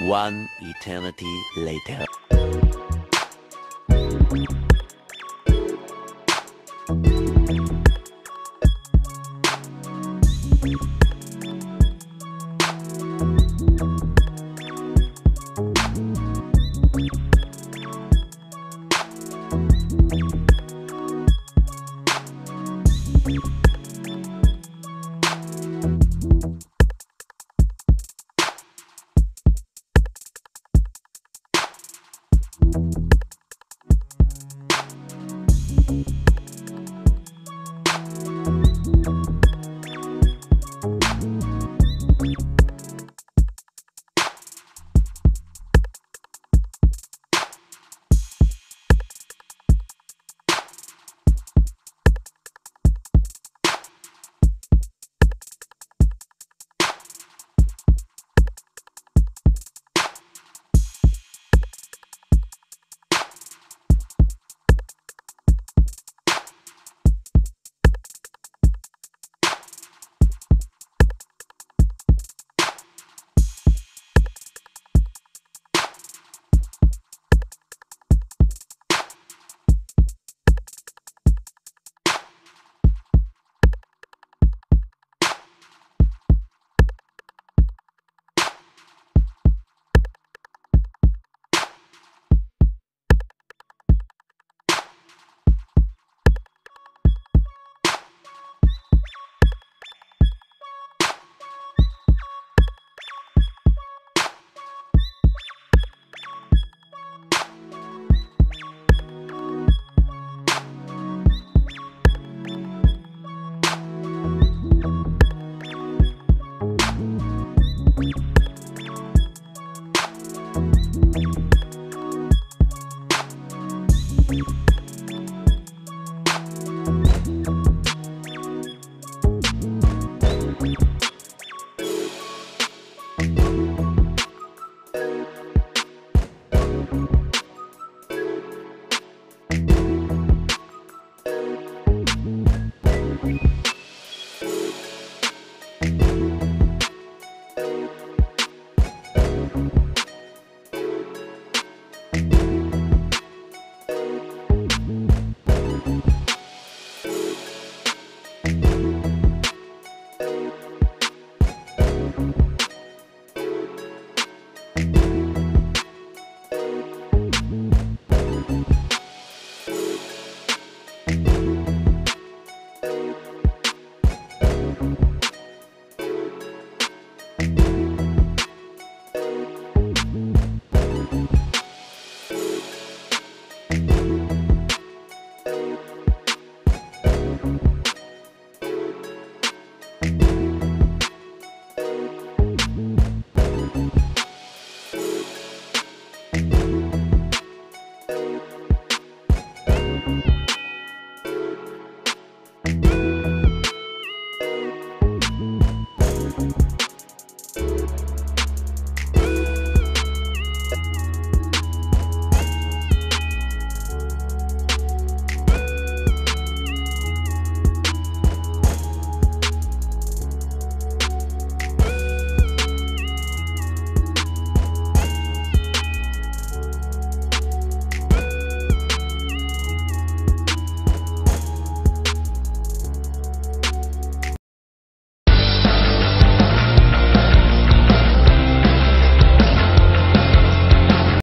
One eternity later.